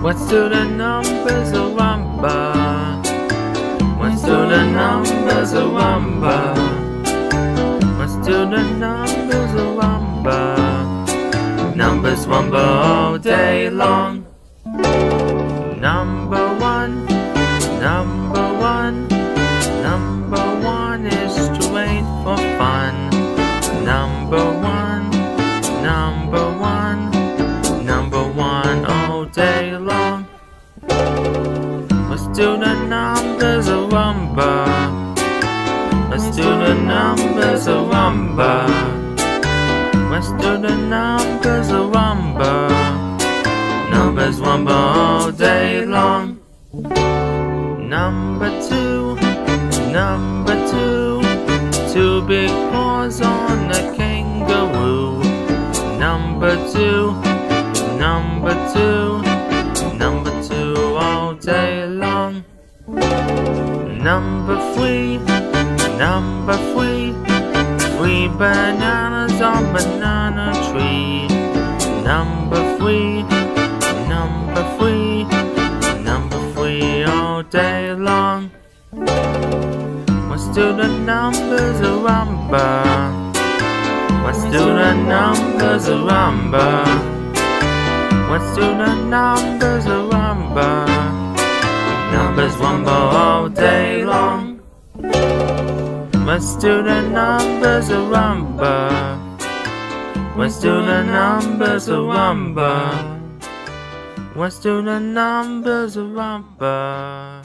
What's to the numbers of Rhumba? What's to the numbers of Rhumba? What's to the numbers of Rhumba? Numbers Rhumba all day long. Number one, number one, number one is to wait for fun. Number one, number one, number one all day. The numbers of Rhumba. Do the numbers of Rhumba. Do the numbers of Rhumba. Numbers Rhumba all day long. Number two, number two, two big paws on the kangaroo. Number three, number three, three bananas on banana tree. Number three, number three, number three all day long. What's to the numbers Rhumba? What's to the numbers Rhumba? What's to the numbers of Rhumba? Numbers Rhumba all day long. To the numbers Rhumba? What's to the numbers Rhumba? What's to the numbers of Rhumba?